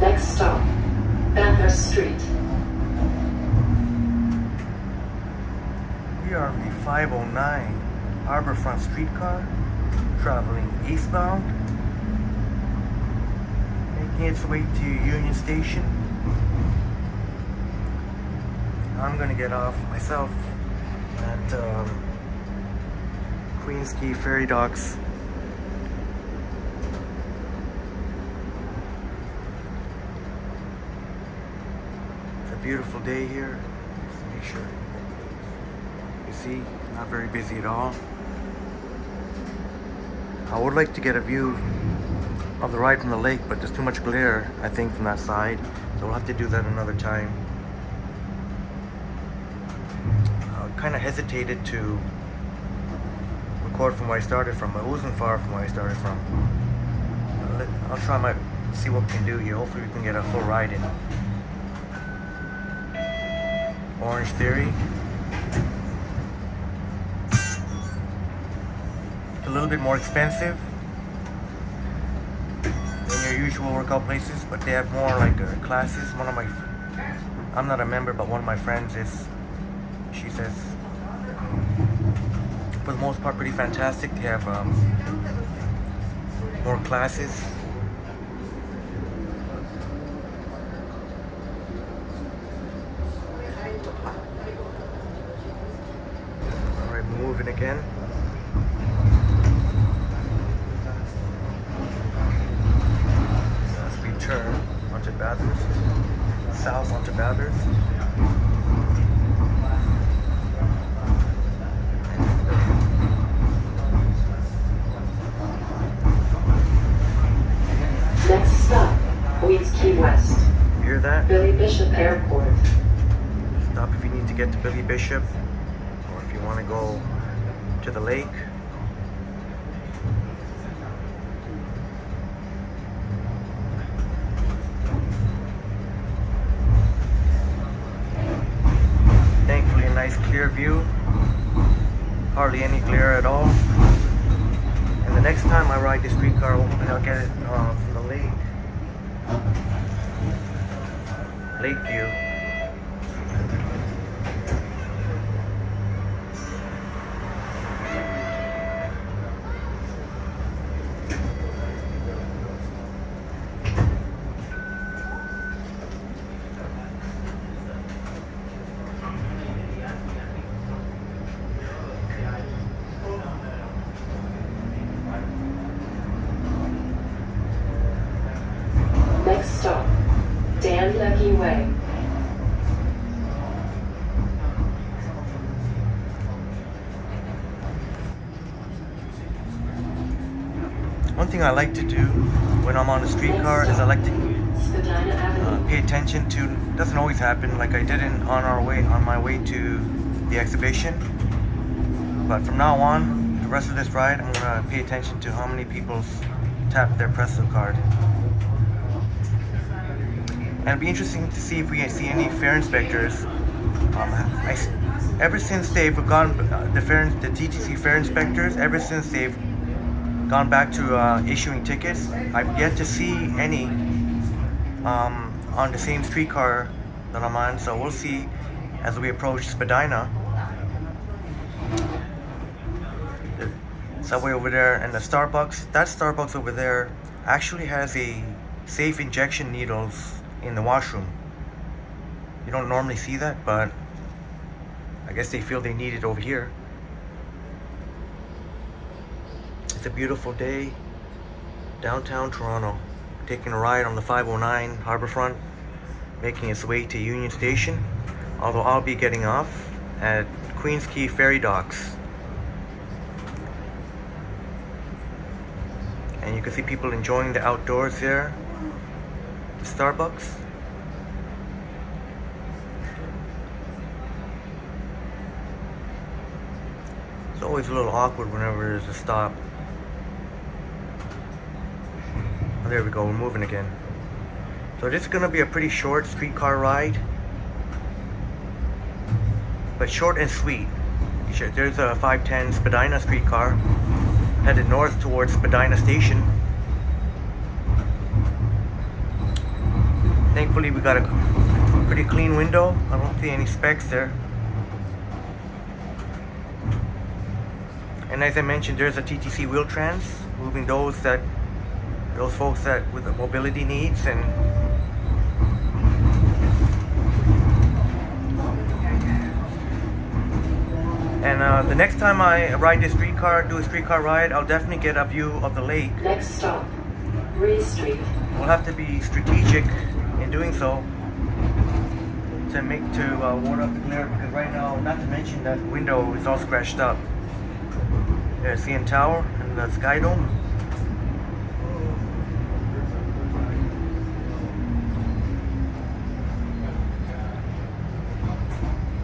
Next stop, Bathurst Street. We are the 509 Harbourfront streetcar traveling eastbound, making its way to Union Station. I'm gonna get off myself at um, Queens Quay Ferry Docks. Beautiful day here. Make sure. You see, not very busy at all. I would like to get a view of the ride from the lake, but there's too much glare, I think, from that side. So we'll have to do that another time. I kind of hesitated to record from where I started from, it wasn't far from where I started from. I'll try my, see what we can do here. Hopefully we can get a full ride in. Orangetheory. a little bit more expensive than your usual workout places, but they have more like uh, classes. One of my, I'm not a member, but one of my friends is. She says, for the most part, pretty fantastic. They have um, more classes. Moving again. As we turn onto Bathurst, south onto Bathurst. Next stop, Queens Quay West. Hear that? Billy Bishop Airport. Stop if you need to get to Billy Bishop or if you want to go to the lake. Thankfully, a nice clear view. Hardly any glare at all. And the next time I ride the streetcar, hopefully I'll get it uh, from the lake. Lake view. Next stop, Dan Leckie Way. One thing I like to do when I'm on a streetcar is I like to uh, pay attention to. Doesn't always happen. Like I didn't on our way on my way to the exhibition. But from now on, the rest of this ride, I'm gonna pay attention to how many people tap their Presto card. And it'd be interesting to see if we see any fare inspectors. Um, I ever since they've gone, uh, the fare, the TTC fare inspectors, ever since they've gone back to uh, issuing tickets, I've yet to see any um, on the same streetcar that I'm on. So we'll see as we approach Spadina. The subway over there and the Starbucks. That Starbucks over there actually has a safe injection needles in the washroom. You don't normally see that, but I guess they feel they need it over here. It's a beautiful day downtown Toronto. Taking a ride on the 509 Harbourfront, making its way to Union Station. Although I'll be getting off at Queens Quay Ferry Docks. And you can see people enjoying the outdoors there. Starbucks. It's always a little awkward whenever there's a stop. Oh, Oh, there we go, we're moving again. So this is gonna be a pretty short streetcar ride. But short and sweet. There's a 510 Spadina streetcar headed north towards Spadina Station. Thankfully we got a pretty clean window. I don't see any specks there. And as I mentioned, there's a TTC Wheel-Trans moving those that those folks that with the mobility needs and And uh, the next time I ride this streetcar, do a streetcar ride, I'll definitely get a view of the lake. Next stop, Rees Street. We'll have to be strategic in doing so to make to uh, ward off the glare because right now, not to mention that window is all scratched up. There's CN Tower and the Sky Dome.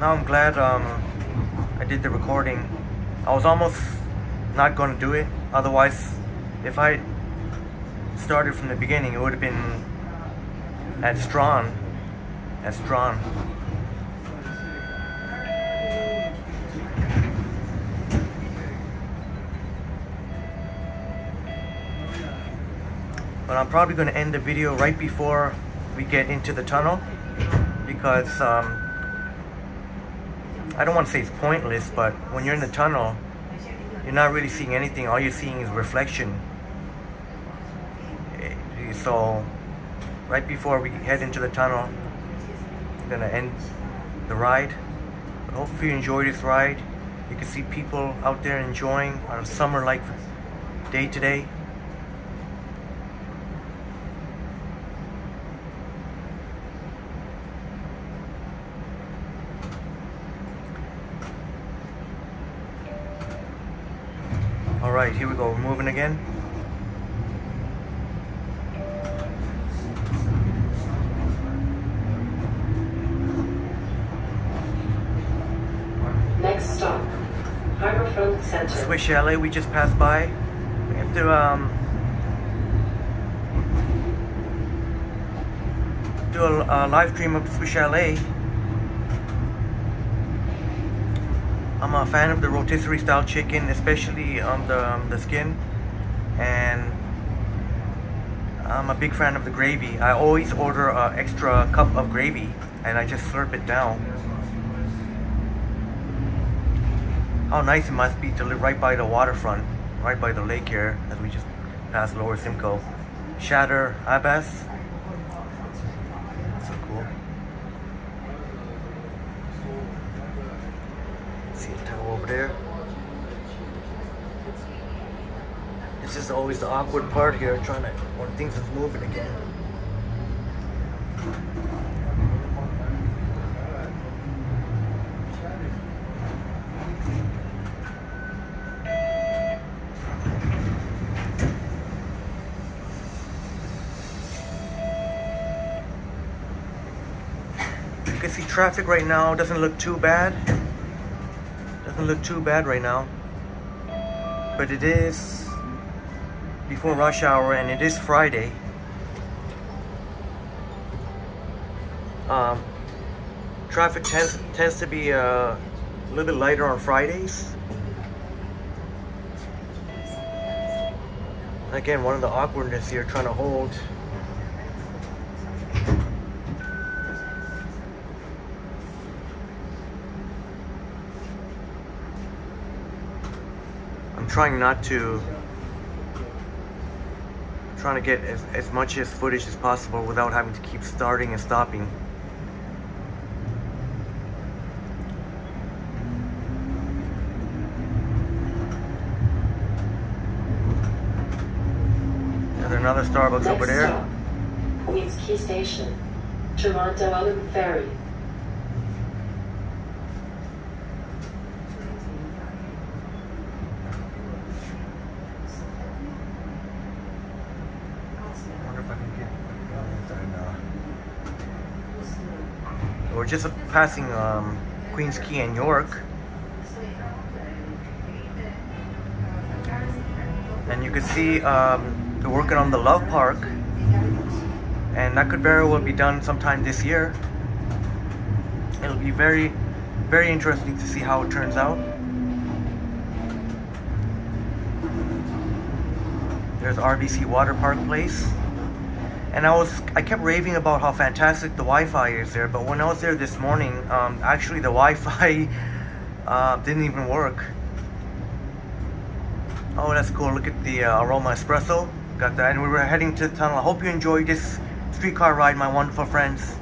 Now I'm glad um, I did the recording. I was almost not going to do it. Otherwise, if I started from the beginning, it would have been as Strawn. as Strawn. But I'm probably going to end the video right before we get into the tunnel because um, I don't want to say it's pointless, but when you're in the tunnel, you're not really seeing anything. All you're seeing is reflection. Eh, So, right before we head into the tunnel, I'm gonna end the ride. But hopefully you enjoy this ride. You can see people out there enjoying our summer-like day today. Right, here we go. We're moving again. Next stop, Centre. Swiss Chalet we just passed by. We have to um do a, a live stream of Swiss Chalet. I'm a fan of the rotisserie style chicken, especially on the um, the skin, and I'm a big fan of the gravy. I always order an extra cup of gravy, and I just slurp it down. How nice it must be to live right by the waterfront, right by the lake here, as we just passed Lower Simcoe. Shatter Abbas. So cool. See a tower over there. This is always the awkward part here, trying to, when things is moving again. You can see traffic right now doesn't look too bad. Doesn't look too bad right now. But it is before rush hour and it is Friday. Um, traffic tends tends to be uh, a little bit lighter on Fridays. Again, one of the awkwardness here trying to hold trying not to trying to get as, as much as footage as possible without having to keep starting and stopping. There's another Starbucks Next over there. stop, Queens Quay Station, Toronto Island Ferry. I wonder if I can get inside now. We're just passing um, Queens Quay and York. And you can see um, they're working on the Love Park. And that could very well be done sometime this year. It'll be very, very interesting to see how it turns out. There's RBC Water Park Place. And I was I kept raving about how fantastic the Wi-Fi is there. But when I was there this morning, um, actually the Wi-Fi uh, didn't even work. Oh, that's cool. Look at the uh, Aroma Espresso. Got that. And we were heading to the tunnel. I hope you enjoyed this streetcar ride, my wonderful friends.